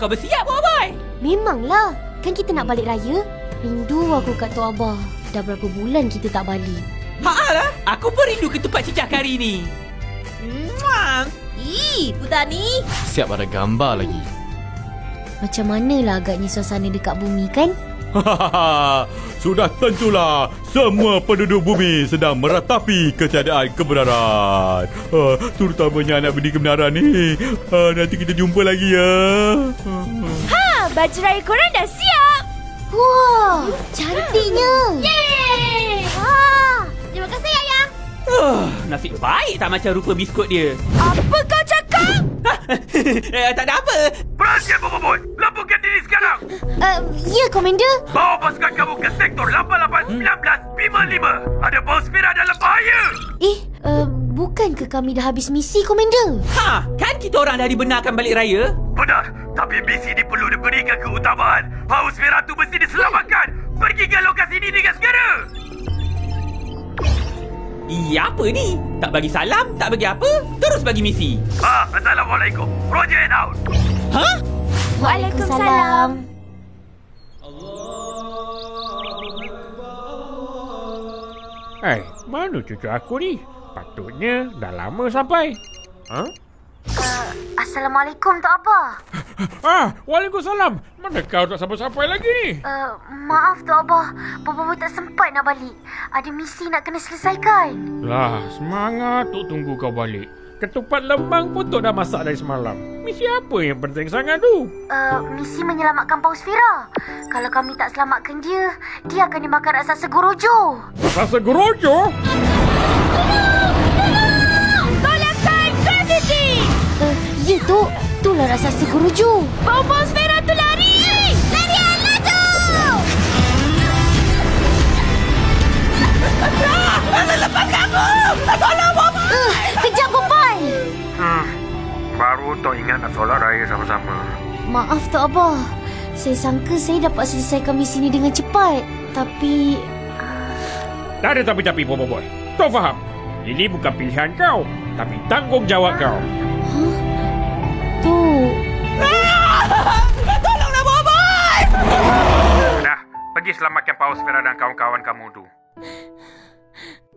kau bersiap, boy. Memanglah. Kan kita nak balik raya. Rindu aku kat Tok Abah. Dah berapa bulan kita tak balik. Ha lah. Aku pun rindu ke tempat cicah kari ni. Muah. Ih, Putani. Siap ada gambar lagi. Macam manalah agaknya suasana dekat bumi kan? Sudah tentulah semua penduduk bumi sedang meratapi ketiadaan kebenaran. Uh, terutamanya anak bini kebenaran ni. Uh, nanti kita jumpa lagi ya. Ha, baju raya korang dah siap. Wah, cantiknya. Yeay. Wah, terima kasih Ayah. Uh, nasib baik tak macam rupa biskut dia. Apa kau cakap? eh, tak ada apa. Perhatian ya, Komander. Bawa pasukan kamu ke sektor 881955. Ada Bosfera dalam bahaya. Eh, uh, bukankah kami dah habis misi, Komander? Ha, kan kita orang dah dibenarkan balik raya? Benar. Tapi misi ini perlu diberikan keutamaan. Paus Vera tu mesti diselamatkan. Pergi ke lokasi ini dengan segera. Iya apa ni? Tak bagi salam, tak bagi apa, terus bagi misi. Ah, Assalamualaikum. Roger and out. Ha? Waalaikumsalam. Hai, mana cucu aku ni? Patutnya dah lama sampai. Ha? Uh, Assalamualaikum, Tok Abah. Ah, Waalaikumsalam. Mana kau tak sampai-sampai lagi ni? Uh, maaf, Tok Abah. Bapa tak sempat nak balik. Ada misi nak kena selesaikan. Lah, semangat tu tunggu kau balik. Ketupat lembang pun tu dah masak dari semalam. Misi apa yang penting sangat tu? Uh, misi menyelamatkan Paus Fira. Kalau kami tak selamatkan dia, dia akan dimakan raksasa Gorojo. Rasa gerojo? Tolakkan gravity. Uh, ya, Tok. Itulah raksasa Gorojo. Bawa Sfera tu Baru tu ingat nak solat raya sama-sama. Maaf, Tok Abah. Saya sangka saya dapat selesaikan misi ni dengan cepat. Tapi... Tak ada tapi-tapi, Bobo Boy. Kau faham? Ini bukan pilihan kau, tapi tanggungjawab kau. Tu... Tolonglah Boboy! Dah, pergi selamatkan Paus Vera dan kawan-kawan kamu tu.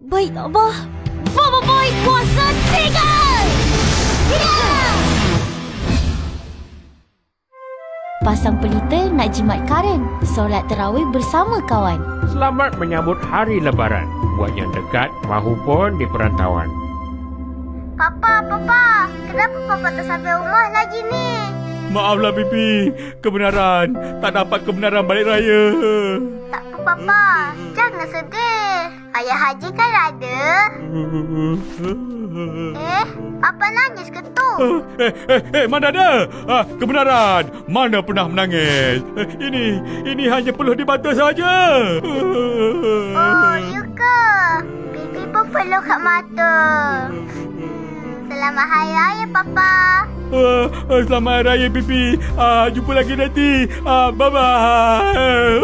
Baik, Tok Abah. Bobo Boy kuasa tiga! Pasang pelita nak jimat karen. Solat terawih bersama kawan. Selamat menyambut hari lebaran. Buat yang dekat mahupun di perantauan. Papa, Papa. Kenapa Papa tak sampai rumah lagi ni? Maaflah Pipi. Kebenaran. Tak dapat kebenaran balik raya. Tak apa, Papa. Jangan sedih. Ayah Haji kan ada. Eh, Papa nangis ke tu? Eh, eh, eh, mana ada? Ah, kebenaran. Mana pernah menangis? Eh, ini, ini hanya perlu dibantu saja. Oh, ya ke? Bibi pun perlu kat mata. Hmm, selamat Hari Raya, Papa. Ah, ah, selamat Hari Raya Pipi. Ah, jumpa lagi nanti. Ah, bye-bye.